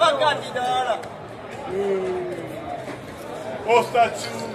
sua candidatura. Ô, hum. statue.